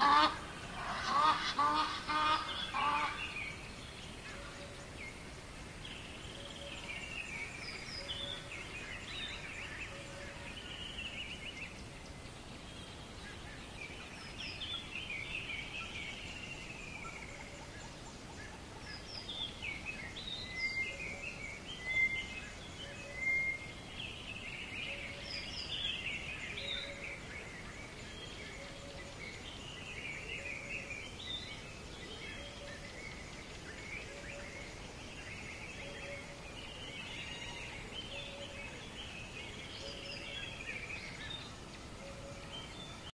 Ah!